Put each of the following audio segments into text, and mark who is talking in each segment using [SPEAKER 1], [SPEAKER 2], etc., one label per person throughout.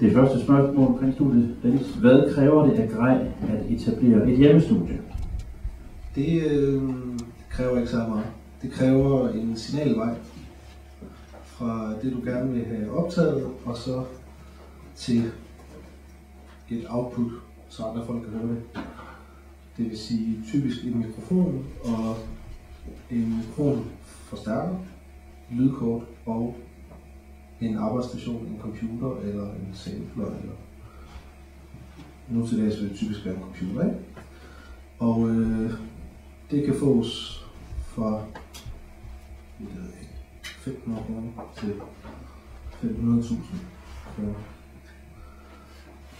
[SPEAKER 1] Det første spørgsmål omkring studiet. Dennis, hvad kræver det af Grej at etablere et hjemmestudie?
[SPEAKER 2] Det øh, kræver ikke så meget. Det kræver en signalvej fra det, du gerne vil have optaget, og så til et output, så andre folk kan høre det. Det vil sige typisk en mikrofon og en mikrofon forstærker, lydkort og en arbejdsstation, en computer eller en sampler. Eller nu til dags vil det typisk være en computer, ikke? Og øh, det kan fås fra jeg ved ikke, 500 kroner til 500.000 kroner.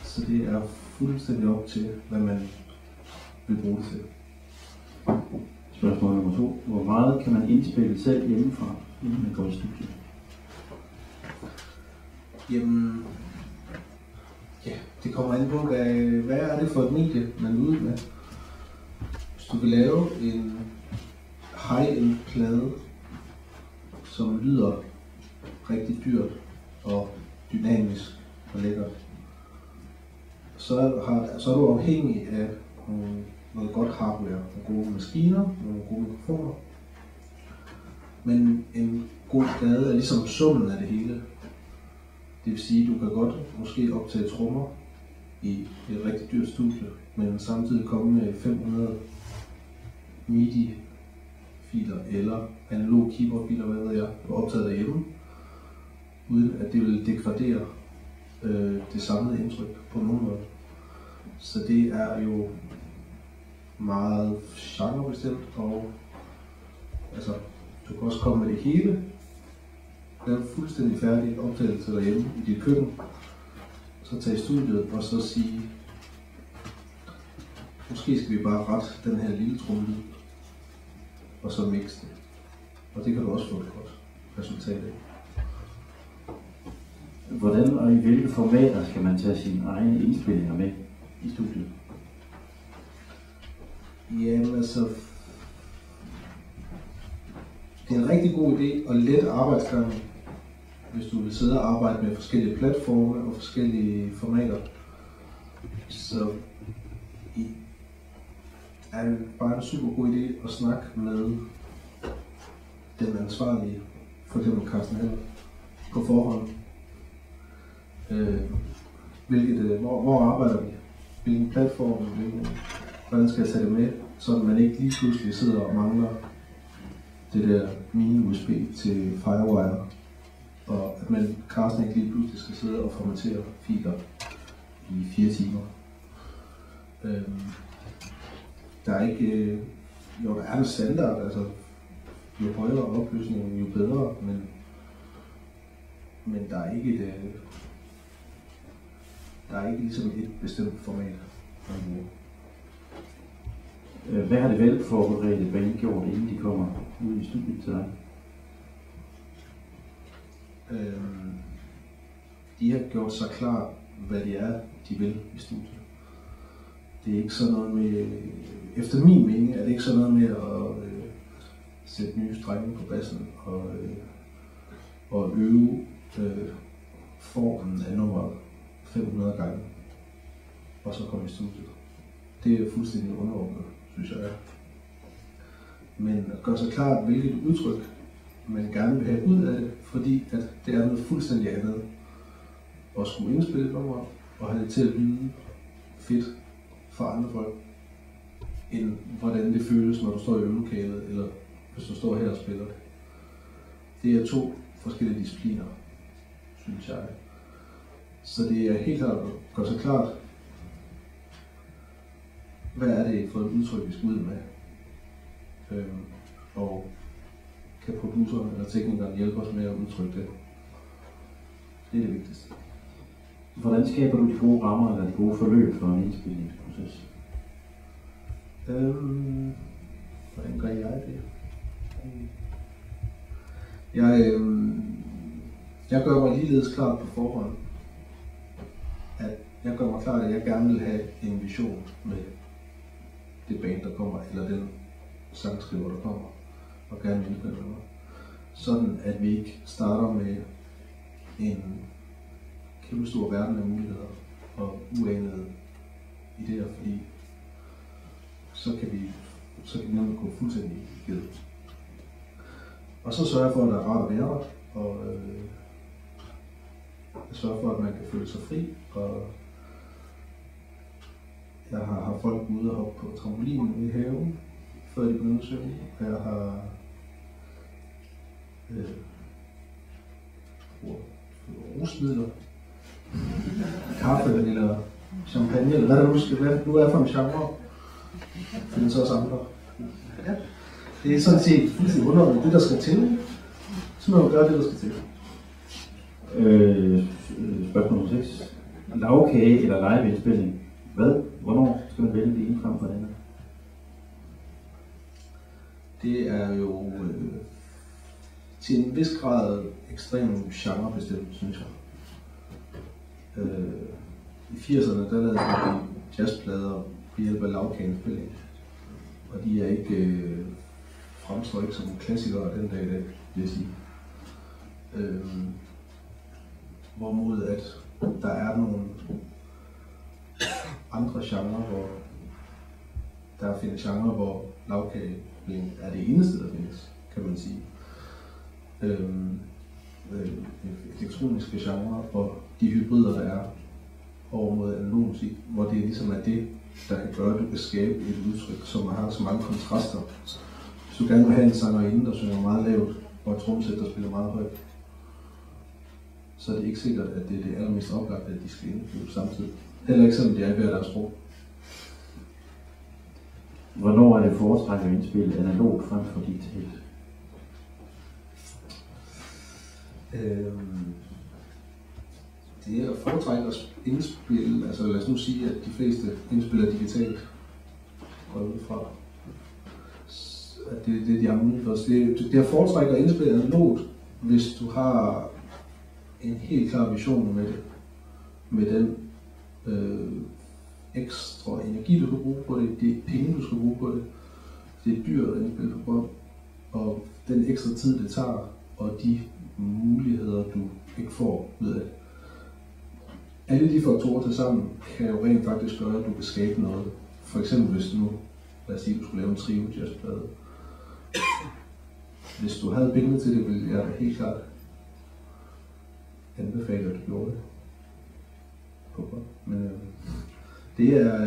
[SPEAKER 2] Så det er fuldstændig op til, hvad man vil bruge det til.
[SPEAKER 1] Spørgsmål nummer to. Hvor meget kan man indspille selv hjemmefra, inden man går i studiet?
[SPEAKER 2] Jamen, ja, det kommer an på, hvad, hvad er det for et medie, man er ude med. Hvis du vil lave en high-end plade, som lyder rigtig dyrt og dynamisk og lækkert, så, har, så er du afhængig af nogle, noget godt hardware, nogle gode maskiner, nogle gode mikrofoner. Men en god plade er ligesom summen af det hele. Det vil sige, at du kan godt måske optage trommer i et rigtig dyrt studie, men samtidig komme med 500 MIDI-filer eller analog keyboard-filer, hvad ved jeg, og optaget derhjemme, uden at det vil degradere øh, det samlede indtryk på nogen måde. Så det er jo meget genrebestemt, og altså, du kan også komme med det hele, lave fuldstændig færdig optagelse derhjemme i dit køkken, så tage i studiet og så sige, måske skal vi bare rette den her lille trumle, og så mixe det. Og det kan du også få et godt resultat af.
[SPEAKER 1] Hvordan og i hvilke formater skal man tage sine egne indspillinger med i studiet?
[SPEAKER 2] Jamen altså, det er en rigtig god idé at lette arbejdsgangen, hvis du vil sidde og arbejde med forskellige platforme og forskellige formater. Så i, er det bare en super god idé at snakke med den ansvarlige, for eksempel Carsten Heller, på forhånd. Øh, hvilket, øh, hvor, hvor arbejder vi? Hvilken platform? Hvilken, hvordan skal jeg tage det med? Så man ikke lige pludselig sidder og mangler det der mini-USB til Firewire. Og at man, Carsten ikke lige pludselig skal sidde og formatere filer i fire timer. Øhm, der er ikke, øh, jo der er en standard, altså jo højere opløsningen, jo bedre, men, men der er ikke et, øh, der er ikke ligesom et bestemt format, man bruger.
[SPEAKER 1] Øh, hvad har det velforberedte band gjort, inden de kommer ud i studiet til dig?
[SPEAKER 2] Øh, de har gjort sig klar, hvad det er, de vil i studiet. Det er ikke sådan noget med, efter min mening, er det ikke sådan noget med at øh, sætte nye strenge på bassen og, øh, og øve øh, formen af nummeret 500 gange, og så komme i studiet. Det er fuldstændig underordnet, synes jeg. Men at gøre sig klart, hvilket udtryk man gerne vil have ud af det, fordi at det er noget fuldstændig andet at skulle indspille et nummer og have det til at lyde fedt for andre folk, end hvordan det føles, når du står i øvelokalet, eller hvis du står her og spiller det. Det er to forskellige discipliner, synes jeg. Så det er helt klart at gøre sig klart, hvad er det for et udtryk, vi skal ud med. Øhm, og kan produceren eller teknikeren hjælpe os med at udtrykke det. Det er det vigtigste.
[SPEAKER 1] Hvordan skaber du de gode rammer eller de gode forløb for en indspilningsproces?
[SPEAKER 2] Øhm, hvordan gør jeg det? Jeg, øhm, jeg gør mig ligeledes klart på forhånd, at jeg gør mig klart, at jeg gerne vil have en vision med det band, der kommer, eller den sangskriver, der kommer, og gerne vil indspille med. Sådan at vi ikke starter med en kæmpe stor verden af muligheder og uanede idéer, fordi så kan vi, så kan vi nemlig gå fuldstændig i givet. Og så sørger jeg for, at der er rart at være der, og øh, jeg sørger for, at man kan føle sig fri, og jeg har haft folk ude og hoppe på trampolinen i haven, før de begyndte at søge. Og jeg har øh, rusmidler, kaffe eller champagne, eller hvad der nu skal være, nu er for en genre. Findes også andre. Ja. Det er sådan set fuldstændig underordnet det, der skal til. Så må man gøre det, der skal til.
[SPEAKER 1] Øh, spørgsmål nummer 6. Lavkage eller liveindspilning? Hvad? Hvornår skal man vælge det ene frem for det andet?
[SPEAKER 2] Det er jo øh, til en vis grad ekstrem genrebestemt, synes jeg. Øh, I 80'erne, der lavede vi jazzplader ved hjælp af lavkagenspilling. Og de er ikke, øh, fremstår ikke som klassikere den dag i dag, vil jeg sige. Øh, hvorimod at der er nogle andre genrer, hvor der findes genrer, hvor lavkagebling er det eneste, der findes, kan man sige. Øhm, øh, e- elektroniske genre og de hybrider, der er over mod analog musik, hvor det ligesom er det, der kan gøre, at du kan skabe et udtryk, som har så mange kontraster. Hvis du gerne vil have en sangerinde, der synger meget lavt, og et tromsæt, der spiller meget højt, så er det ikke sikkert, at det er det allermest oplagte, at de skal indføre samtidig. Heller ikke selvom de er i hver deres sprog.
[SPEAKER 1] Hvornår er det foretrækket at indspille analogt frem for digitalt?
[SPEAKER 2] Øh, det er at foretrække at indspille, altså lad os nu sige, at de fleste indspiller digitalt. Går ud fra, at det, det er de har mulighed for. Så det, det er at foretrække at indspille analogt, hvis du har en helt klar vision med det. Med den øh, ekstra energi, du skal bruge på det, det penge, du skal bruge på det. Det er dyrt at indspille på bånd, og den ekstra tid, det tager, og de muligheder, du ikke får ud af det. Alle de faktorer til sammen kan jo rent faktisk gøre, at du kan skabe noget. For eksempel hvis du nu, lad os sige, du skulle lave en trio jazzplade. Hvis du havde penge til det, ville jeg da helt klart anbefale, at du gjorde det. Men øh, det er,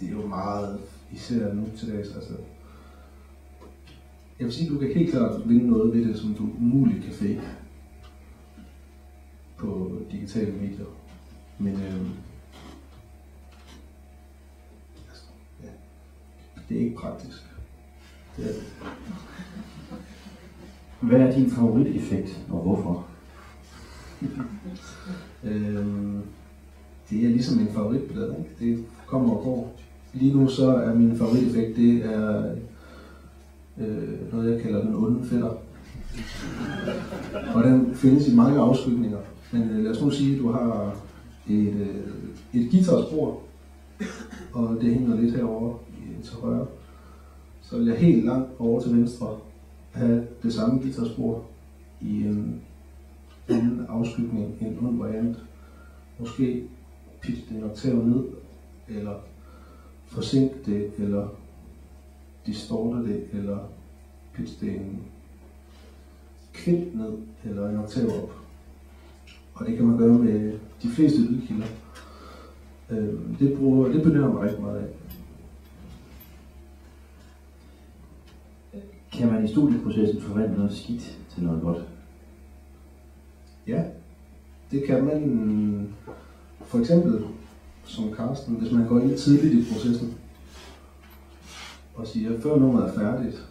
[SPEAKER 2] det er jo meget, især nu til dags, altså jeg vil sige, at du kan helt klart vinde noget ved det, som du umuligt kan fake på digitale medier. Men øh, altså, ja, det er ikke praktisk. Det er det.
[SPEAKER 1] Hvad er din favoriteffekt, og hvorfor?
[SPEAKER 2] øhm, det er ligesom en favoritplade, ikke? Det kommer og går. Lige nu så er min favoriteffekt, det er øh, noget, jeg kalder den onde fætter. Og den findes i mange afskygninger. Men øh, lad os nu sige, at du har et, øh, et guitarspor, og det hænger lidt herovre øh, til højre. Så vil jeg helt langt over til venstre have det samme guitarspor i en anden afskygning, en ond variant. Måske pitch det en oktav ned, eller forsink det, eller distorter det, eller pitch det en kvint ned, eller en oktav op. Og det kan man gøre med de fleste lydkilder. Øhm, det, bruger, det benytter mig rigtig meget af.
[SPEAKER 1] Kan man i studieprocessen forvente noget skidt til noget godt?
[SPEAKER 2] Ja, det kan man for eksempel som Carsten, hvis man går ind tidligt i processen og siger, før nummeret er færdigt,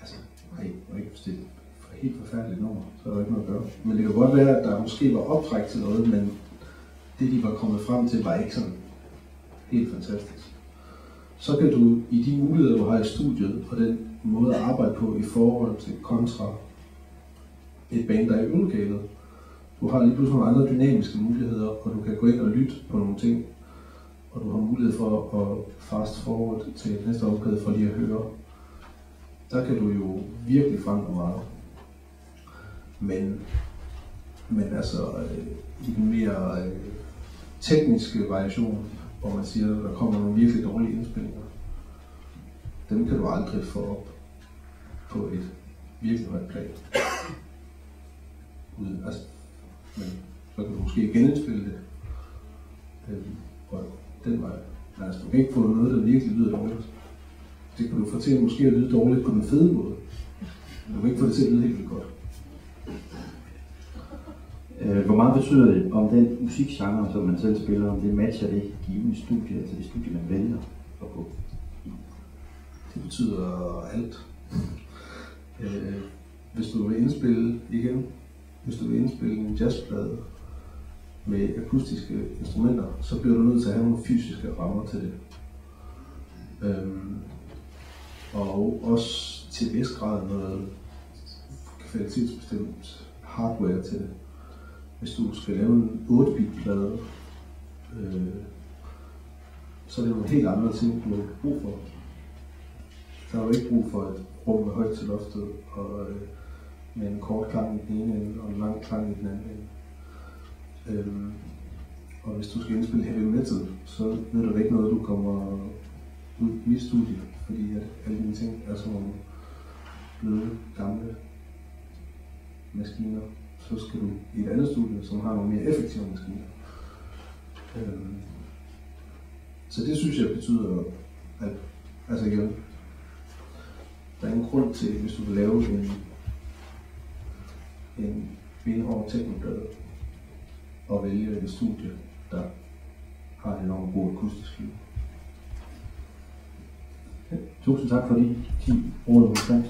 [SPEAKER 2] altså, nej, ikke hvis det er et helt forfærdeligt nummer, så er der ikke noget at gøre. Men det kan godt være, at der måske var optræk til noget, men det de var kommet frem til, var ikke sådan helt fantastisk. Så kan du i de muligheder, du har i studiet, og den måde at arbejde på i forhold til kontra et band, der er i øvelokalet, du har lige pludselig nogle andre dynamiske muligheder, og du kan gå ind og lytte på nogle ting, og du har mulighed for at fast forward til næste opgave for lige at høre. Der kan du jo virkelig fange meget. Men Men altså, øh, i den mere øh, tekniske variation, hvor man siger, at der kommer nogle virkelig dårlige indspillinger, dem kan du aldrig få op på et virkelig højt plan. Uden, altså, men så kan du måske genindspille det. Øh, og den vej. Altså, du kan ikke få noget, der virkelig lyder dårligt. Det kan du få til måske at lyde dårligt på den fede måde. Men du kan ikke få det til at lyde helt vildt godt.
[SPEAKER 1] Øh, hvor meget betyder det, om den musikgenre, som man selv spiller, om det matcher det givende studie, altså det studie, man vælger at gå?
[SPEAKER 2] Det betyder alt. Øh, hvis du vil indspille igen, hvis du vil indspille en jazzplade med akustiske instrumenter, så bliver du nødt til at have nogle fysiske rammer til det. Øhm, og også til vis grad noget kvalitetsbestemt hardware til det. Hvis du skal lave en 8-bit-plade, øh, så er det nogle helt andre ting, du har brug for. Der er jo ikke brug for et rum med højt til loftet, og øh, med en kort klang i den ene ende, og en lang klang i den anden ende. Øhm, og hvis du skal indspille heavy metal, så ved du ikke noget, du kommer ud i studie fordi at alle dine ting er som nogle bløde, gamle maskiner. Så skal du i et andet studie, som har nogle mere effektive maskiner. Øhm, så det synes jeg betyder, at altså igen, der er ingen grund til, hvis du vil lave en, en benhård teknoplade, at vælge et studie, der har en enormt god akustisk lyd.
[SPEAKER 1] Tusind tak for de 10 ord omkring.